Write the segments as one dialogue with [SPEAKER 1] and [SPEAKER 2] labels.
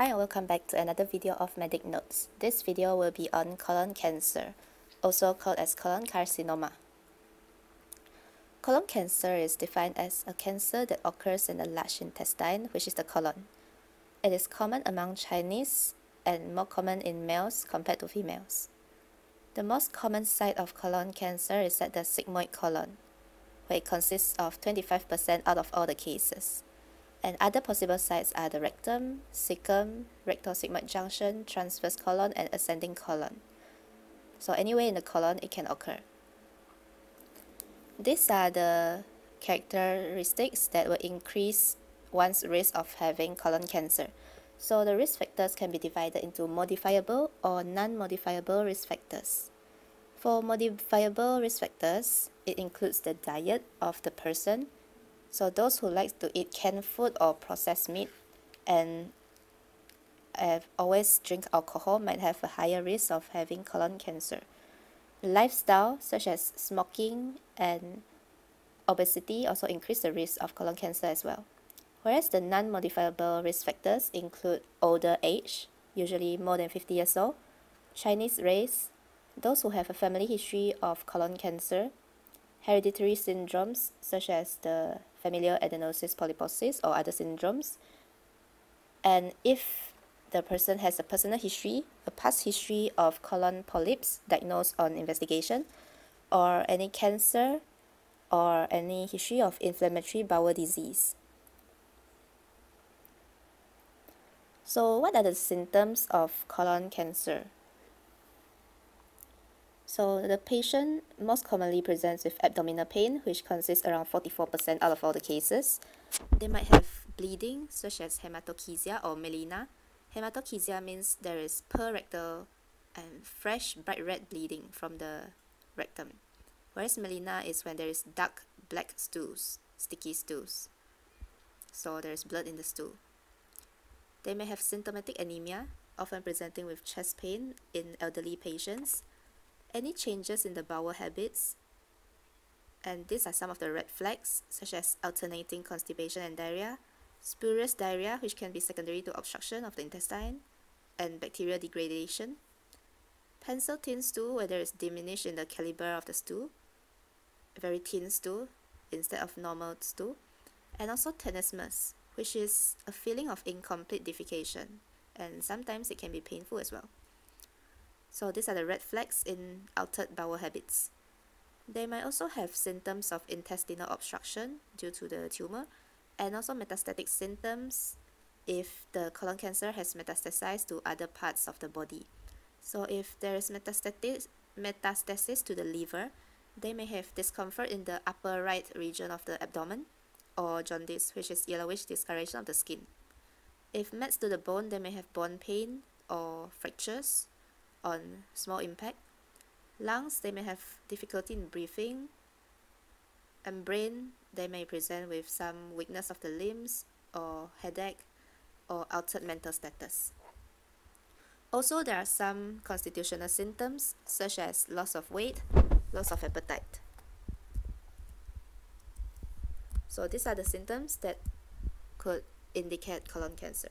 [SPEAKER 1] Hi and welcome back to another video of Medic Notes. This video will be on colon cancer, also called as colon carcinoma. Colon cancer is defined as a cancer that occurs in the large intestine, which is the colon. It is common among Chinese and more common in males compared to females. The most common site of colon cancer is at the sigmoid colon, where it consists of 25% out of all the cases. And other possible sites are the rectum, cecum, rectal sigmoid junction, transverse colon, and ascending colon. So anywhere in the colon, it can occur. These are the characteristics that will increase one's risk of having colon cancer. So the risk factors can be divided into modifiable or non-modifiable risk factors. For modifiable risk factors, it includes the diet of the person, so those who like to eat canned food or processed meat and have always drink alcohol might have a higher risk of having colon cancer. Lifestyle such as smoking and obesity also increase the risk of colon cancer as well. Whereas the non-modifiable risk factors include older age, usually more than 50 years old, Chinese race, those who have a family history of colon cancer, hereditary syndromes such as the familial adenomatous polyposis or other syndromes. And if the person has a personal history, a past history of colon polyps diagnosed on investigation, or any cancer, or any history of inflammatory bowel disease. So what are the symptoms of colon cancer? So the patient most commonly presents with abdominal pain, which consists around 44% out of all the cases. They might have bleeding, such as hematochezia or melena. Hematochezia means there is per-rectal and fresh bright red bleeding from the rectum, whereas melena is when there is dark black stools, sticky stools. So there is blood in the stool. They may have symptomatic anemia, often presenting with chest pain in elderly patients, any changes in the bowel habits? And these are some of the red flags such as alternating constipation and diarrhea, spurious diarrhea which can be secondary to obstruction of the intestine and bacterial degradation, pencil thin stool where there is diminish in the caliber of the stool, very thin stool instead of normal stool, and also tenesmus which is a feeling of incomplete defecation and sometimes it can be painful as well. So these are the red flags in altered bowel habits. They might also have symptoms of intestinal obstruction due to the tumor and also metastatic symptoms if the colon cancer has metastasized to other parts of the body. So if there is metastasis, metastasis to the liver, they may have discomfort in the upper right region of the abdomen or jaundice, which is yellowish discoloration of the skin. If mets to the bone, they may have bone pain or fractures on small impact. Lungs, they may have difficulty in breathing. And brain, they may present with some weakness of the limbs or headache or altered mental status. Also, there are some constitutional symptoms such as loss of weight, loss of appetite. So these are the symptoms that could indicate colon cancer.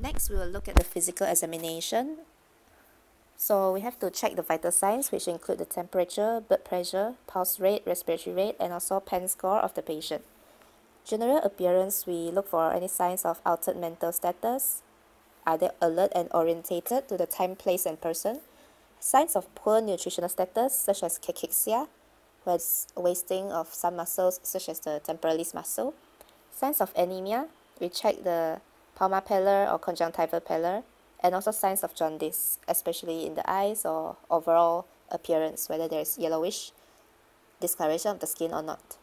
[SPEAKER 1] Next, we will look at the physical examination. So we have to check the vital signs, which include the temperature, blood pressure, pulse rate, respiratory rate, and also pain score of the patient. General appearance, we look for any signs of altered mental status. Are they alert and orientated to the time, place, and person? Signs of poor nutritional status, such as cachexia, with wasting of some muscles, such as the temporalis muscle. Signs of anemia, we check the palmar pallor or conjunctival pallor, and also signs of jaundice, especially in the eyes or overall appearance, whether there is yellowish discoloration of the skin or not.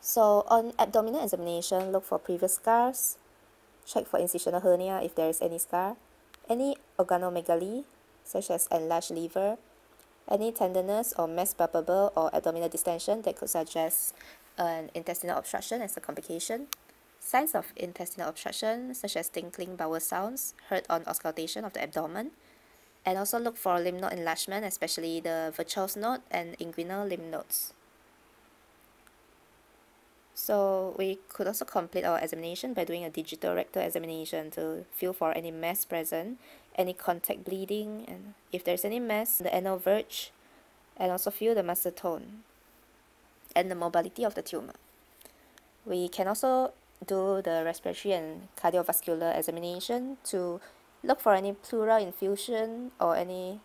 [SPEAKER 1] So on abdominal examination, look for previous scars, check for incisional hernia if there is any scar, any organomegaly, such as enlarged liver, any tenderness or mass palpable or abdominal distension that could suggest an intestinal obstruction as a complication, Signs of intestinal obstruction, such as tinkling bowel sounds, heard on auscultation of the abdomen, and also look for lymph node enlargement, especially the Virchow's node and inguinal lymph nodes. So we could also complete our examination by doing a digital rectal examination to feel for any mass present, any contact bleeding, and if there's any mass, the anal verge, and also feel the muscle tone and the mobility of the tumor. We can also do the respiratory and cardiovascular examination to look for any pleural effusion or any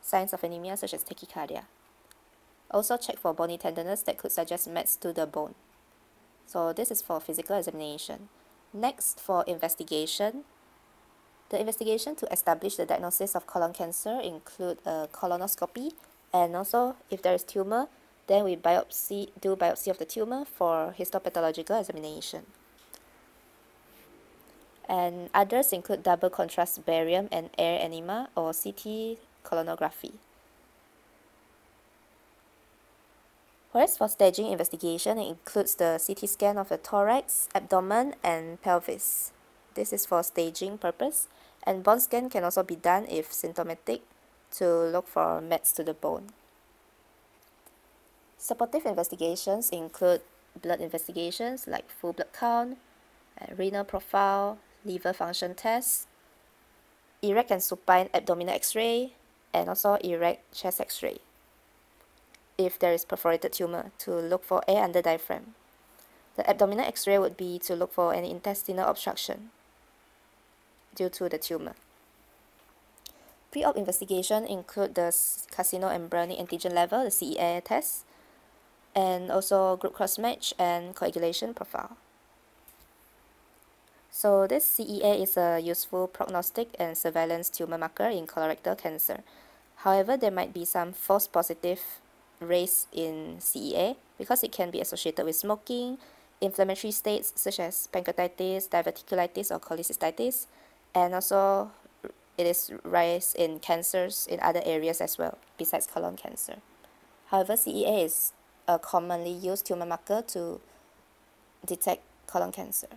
[SPEAKER 1] signs of anemia such as tachycardia. Also check for bony tenderness that could suggest mets to the bone. So this is for physical examination. Next, for investigation, the investigation to establish the diagnosis of colon cancer include a colonoscopy and also if there is tumor, then we biopsy do biopsy of the tumor for histopathological examination. And others include double contrast barium and air enema or CT colonography. Whereas for staging investigation, it includes the CT scan of the thorax, abdomen, and pelvis. This is for staging purpose, and bone scan can also be done if symptomatic to look for mets to the bone. Supportive investigations include blood investigations like full blood count, uh, renal profile, liver function test, erect and supine abdominal x-ray, and also erect chest x-ray if there is perforated tumor to look for air under diaphragm. The abdominal x-ray would be to look for any intestinal obstruction due to the tumor. Pre-op investigation include the carcinoembryonic antigen level, the CEA test, and also group cross-match and coagulation profile. So this CEA is a useful prognostic and surveillance tumor marker in colorectal cancer. However, there might be some false positive raised in CEA because it can be associated with smoking, inflammatory states such as pancreatitis, diverticulitis, or cholecystitis, and also it is raised in cancers in other areas as well, besides colon cancer. However, CEA is a commonly used tumor marker to detect colon cancer.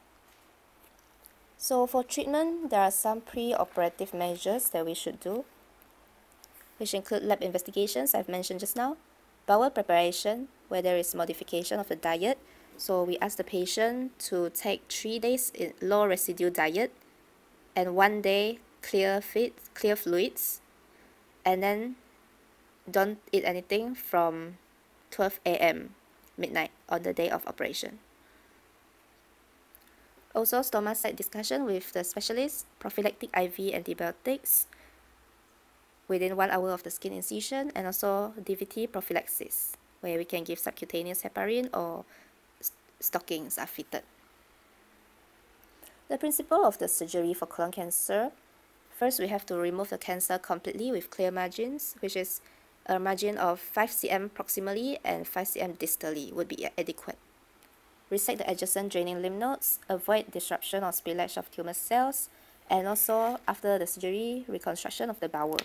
[SPEAKER 1] So for treatment, there are some pre-operative measures that we should do, which include lab investigations I've mentioned just now, bowel preparation, where there is modification of the diet. So we ask the patient to take three days in low residue diet and one day clear feed, clear fluids, and then don't eat anything from 12 a.m. midnight on the day of operation. Also, stoma site discussion with the specialist, prophylactic IV antibiotics, within one hour of the skin incision and also DVT prophylaxis where we can give subcutaneous heparin or stockings are fitted. The principle of the surgery for colon cancer, first we have to remove the cancer completely with clear margins, which is a margin of 5 cm proximally and 5 cm distally would be adequate. Resect the adjacent draining lymph nodes, avoid disruption or spillage of tumor cells, and also after the surgery, reconstruction of the bowel.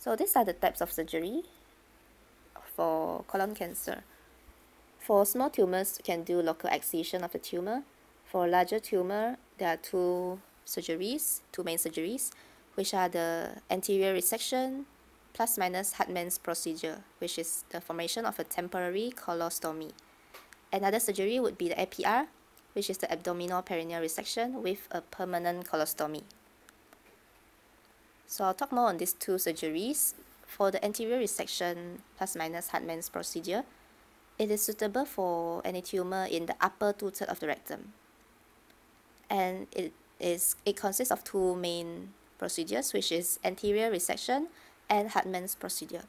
[SPEAKER 1] So these are the types of surgery for colon cancer. For small tumors, you can do local excision of the tumor. For larger tumor, there are two surgeries, two main surgeries, which are the anterior resection plus minus Hartmann's procedure, which is the formation of a temporary colostomy. Another surgery would be the APR, which is the abdominal perineal resection with a permanent colostomy. So I'll talk more on these two surgeries. For the anterior resection plus minus Hartmann's procedure, it is suitable for any tumor in the upper two-thirds of the rectum. And it is it consists of two main procedures, which is anterior resection and Hartmann's procedure.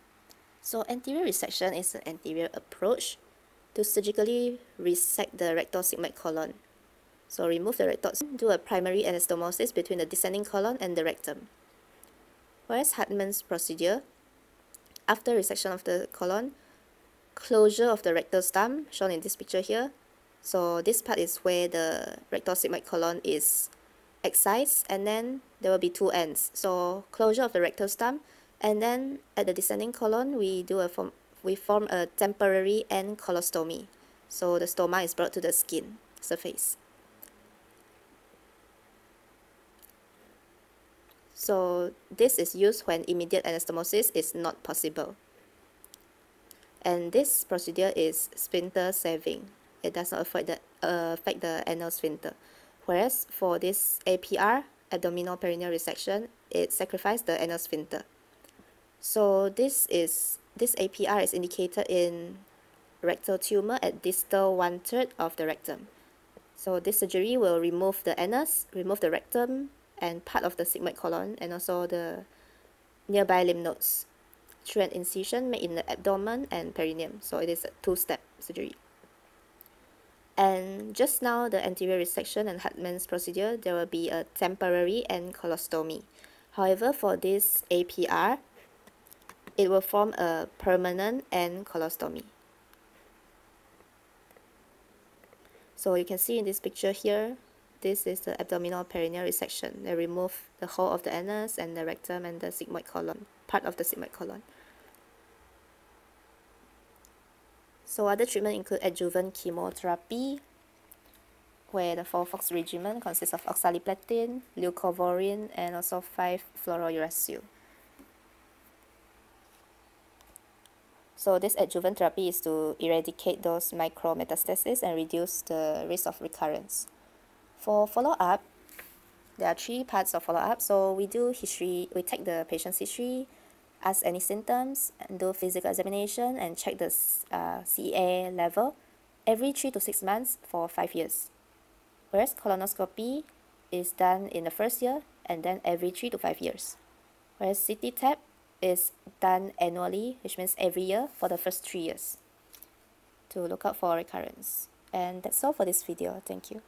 [SPEAKER 1] So anterior resection is an anterior approach to surgically resect the rectal sigmoid colon. So remove the rectal, do a primary anastomosis between the descending colon and the rectum. Whereas Hartmann's procedure, after resection of the colon, closure of the rectal stump, shown in this picture here. So this part is where the rectal sigmoid colon is excised, and then there will be two ends. So closure of the rectal stump, and then at the descending colon, we do a form, we form a temporary end colostomy. So the stoma is brought to the skin surface. So this is used when immediate anastomosis is not possible. And this procedure is sphincter saving. It does not affect the, uh, affect the anal sphincter. Whereas for this APR, abdominal perineal resection, it sacrifices the anal sphincter. So this is this APR is indicated in rectal tumor at distal one-third of the rectum. So this surgery will remove the anus, remove the rectum, and part of the sigmoid colon, and also the nearby lymph nodes through an incision made in the abdomen and perineum. So it is a two-step surgery. And just now, the anterior resection and Hartmann's procedure, there will be a temporary end colostomy. However, for this APR, it will form a permanent end colostomy. So you can see in this picture here, this is the abdominal perineal resection. They remove the whole of the anus and the rectum and the sigmoid colon, part of the sigmoid colon. So other treatment include adjuvant chemotherapy, where the FOLFOX regimen consists of oxaliplatin, leucovorin, and also 5-fluorouracil. So this adjuvant therapy is to eradicate those micrometastases and reduce the risk of recurrence. For follow-up, there are three parts of follow-up. So we do history, we take the patient's history, ask any symptoms, and do physical examination and check the uh, CA level every three to six months for five years. Whereas colonoscopy is done in the first year and then every three to five years. Whereas CT TAP is done annually, which means every year for the first three years to look out for recurrence. And that's all for this video. Thank you.